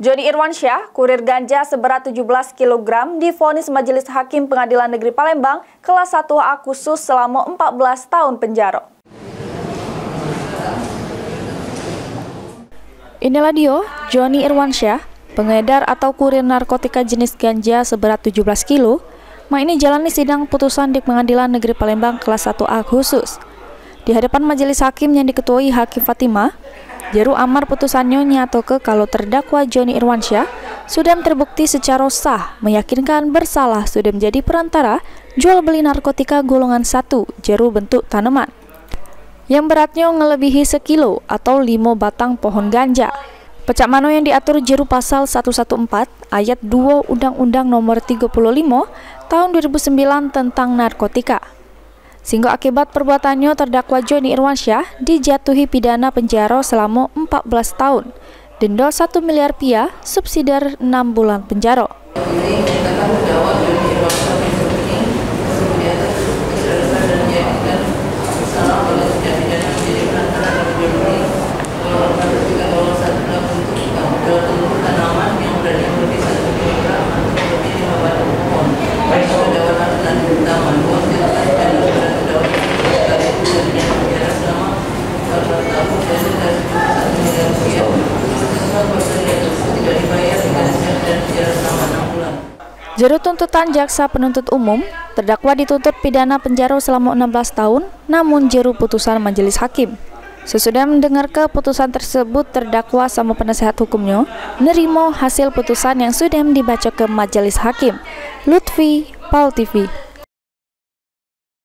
Joni Irwansyah, kurir ganja seberat 17 kg, difonis Majelis Hakim Pengadilan Negeri Palembang kelas 1A khusus selama 14 tahun penjara. Inilah dia, Joni Irwansyah, pengedar atau kurir narkotika jenis ganja seberat 17 kg, ini jalani sidang putusan di Pengadilan Negeri Palembang kelas 1A khusus. Di hadapan majelis hakim yang diketuai Hakim Fatimah, Jeru amar putusannya nyata ke kalau terdakwa Joni Irwansyah sudah terbukti secara sah meyakinkan bersalah sudah menjadi perantara jual beli narkotika golongan satu jeru bentuk tanaman yang beratnya ngelebihi sekilo atau lima batang pohon ganja. Pecak mano yang diatur jeru pasal 114 ayat 2 Undang-Undang nomor 35 tahun 2009 tentang narkotika. Sehingga akibat perbuatannya terdakwa Joni Irwansyah dijatuhi pidana penjara selama 14 tahun, denda 1 miliar rupiah, subsidiar 6 bulan penjara. Juru tuntutan jaksa penuntut umum, terdakwa dituntut pidana penjara selama 16 tahun, namun juru putusan majelis hakim. Sesudah mendengar keputusan tersebut, terdakwa sama penasehat hukumnya menerima hasil putusan yang sudah dibaca ke majelis hakim. Lutfi, Paul TV.